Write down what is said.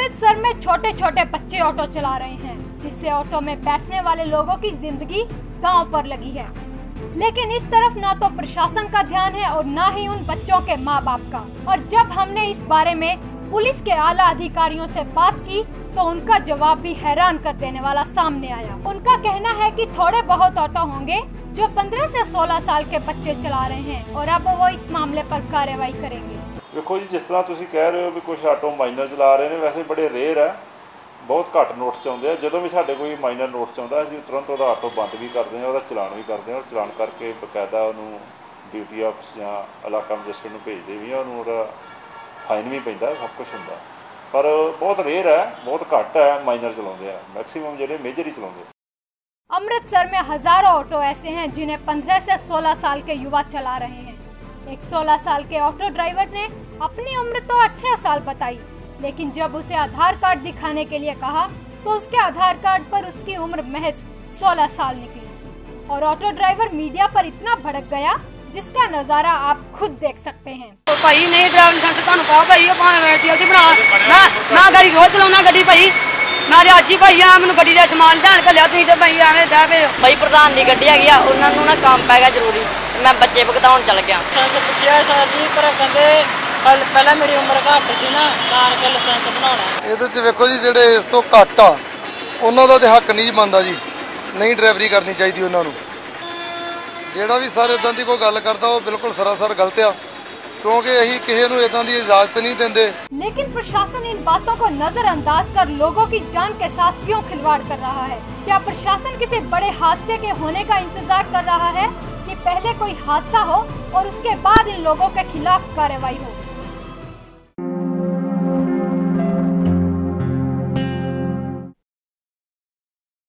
अमृतसर में छोटे छोटे बच्चे ऑटो चला रहे हैं, जिससे ऑटो में बैठने वाले लोगों की ज़िंदगी दांव पर लगी है। लेकिन इस तरफ़ ना तो प्रशासन का ध्यान है और ना ही उन बच्चों के माँ बाप का। और जब हमने इस बारे में पुलिस के आला अधिकारियों से बात की तो उनका जवाब भी हैरान कर देने वाला सामने आया। उनका कहना है कि थोड़े बहुत ऑटो होंगे जो 15 से 16 साल के बच्चे चला रहे हैं और अब वो इस मामले पर कार्रवाई करेंगे। ਵੇਖੋ ਜੀ ਜਿਸ ਤਰ੍ਹਾਂ ਤੁਸੀਂ ਕਹਿ ਰਹੇ ਹੋ ਵੀ ਕੁਝ ਆਟੋ ਮਾਈਨਰ ਚਲਾ ਰਹੇ ਨੇ ਵੈਸੇ ਬੜੇ ਰੇਅਰ ਹੈ ਬਹੁਤ ਘੱਟ ਨੋਟ ਚ ਆਉਂਦੇ ਆ ਜਦੋਂ ਵੀ ਸਾਡੇ ਕੋਈ ਮਾਈਨਰ ਨੋਟ ਚ ਆਉਂਦਾ ਅਸੀਂ ਤੁਰੰਤ ਉਹਦਾ ਆਟੋ ਬੰਦ ਵੀ ਕਰਦੇ ਹਾਂ ਉਹਦਾ ਚਲਾਨ ਵੀ ਕਰਦੇ ਹਾਂ ਔਰ ਚਲਾਨ ਕਰਕੇ ਬਕਾਇਦਾ ਉਹਨੂੰ ਡਿਊਟੀ ਆਫਿਸ ਜਾਂ ਇਲਾਕਾ ਮੈਜਿਸਟਰੇਟ ਨੂੰ ਭੇਜਦੇ ਵੀ ਆ ਉਹਨੂੰ ਉਹਦਾ ਫਾਈਨ ਵੀ ਪੈਂਦਾ ਸਭ ਕੁਝ ਹੁੰਦਾ ਪਰ ਬਹੁਤ ਰੇਅਰ ਹੈ ਬਹੁਤ ਘੱਟ ਹੈ ਮਾਈਨਰ ਚਲਾਉਂਦੇ ਆ ਮੈਕਸਿਮਮ ਜਿਹੜੇ ਮੇਜਰ ਹੀ ਚਲਾਉਂਦੇ अमृतसर में हजारों ऑटो ऐसे हैं जिन्हें 15 से 16 साल के युवा चला रहे हैं एक 16 साल के ऑटो ड्राइवर ने अपनी उम्र तो 18 साल बताई लेकिन जब उसे आधार कार्ड दिखाने के लिए कहा तो उसके आधार कार्ड पर उसकी उम्र महज 16 साल निकली और ऑटो ड्राइवर मीडिया पर इतना भड़क गया जिसका नजारा आप खुद देख सकते हैं ਭਾਈ ਨਹੀਂ ਡਰਾਈਵਰ ਲਾਇਸੈਂਸ ਤੁਹਾਨੂੰ ਪਾਓ ਭਾਈ ਉਹ ਭਾਵੇਂ ਬੈਠੀ ਉਹਦੀ ਬਣਾ ਮੈਂ ਮੈਂ ਗਾੜੀ ਰੋਜ਼ ਚਲਾਉਣਾ ਗੱਡੀ ਭਾਈ ਮੈਂ ਤੇ ਅੱਜ ਹੀ ਭਾਈ ਆ ਮੈਨੂੰ ਗੱਡੀ ਦਾ ਸਮਾਨ ਲੈਣ ਘੱਲਿਆ ਤੁਸੀਂ ਤੇ ਭਾਈ ਐਵੇਂ ਦਾ ਪਏ ਹੋ। ਭਾਈ ਪ੍ਰਧਾਨ ਦੀ ਗੱਡੀ ਹੈਗੀ ਆ ਉਹਨਾਂ ਨੂੰ ਨਾ ਕੰਮ ਪੈ ਗਿਆ ਜ਼ਰੂਰੀ ਮੈਂ ਬੱਚੇ ਭੁਗਤਾਉਣ ਚੱਲ ਗਿਆ ਲਾਇਸੈਂਸ ਪੁੱਛਿਆ ਸਰ ਜੀ ਪਰ ਕਹਿੰਦੇ ਪਹਿਲ- ਪਹਿਲਾਂ ਮੇਰੀ ਉਮਰ ਘੱਟ ਸੀ ਨਾ ਤਾਂ ਕਰਕੇ ਲਾਇਸੈਂਸ ਬਣਾਉਣਾ ਇਹਦੇ 'ਚ ਵੇਖੋ ਜੀ ਜਿਹੜੇ ਇਸ ਤੋਂ ਘੱਟ ਆ ਉਹਨਾਂ ਦਾ ਤੇ ਹੱਕ ਨਹੀਂ ਬਣਦਾ ਜੀ ਨਹੀਂ ਡਰਾਈਵਰੀ ਕਰਨੀ ਚਾਹੀਦੀ ਉਹਨਾਂ ਨੂੰ ਜਿਹੜਾ ਵੀ ਸਰ ਇਦਾਂ ਦੀ ਕੋਈ ਗੱਲ ਕਰਦਾ ਉਹ ਬਿਲਕੁਲ ਸਰਾਸਰ ਗਲਤ ਆ ਕਿਉਂਕਿ ਅਸੀਂ ਕਿਸੇ ਨੂੰ ਇਦਾਂ ਦੀ ਇਜਾਜ਼ਤ ਨਹੀਂ ਦਿੰਦੇ लेकिन प्रशासन इन बातों को नजरअंदाज कर लोगों की जान के साथ क्यों खिलवाड़ कर रहा है क्या प्रशासन किसी बड़े हादसे के होने का इंतजार कर रहा है कि पहले कोई हादसा हो और उसके बाद इन लोगों के खिलाफ कार्रवाई हो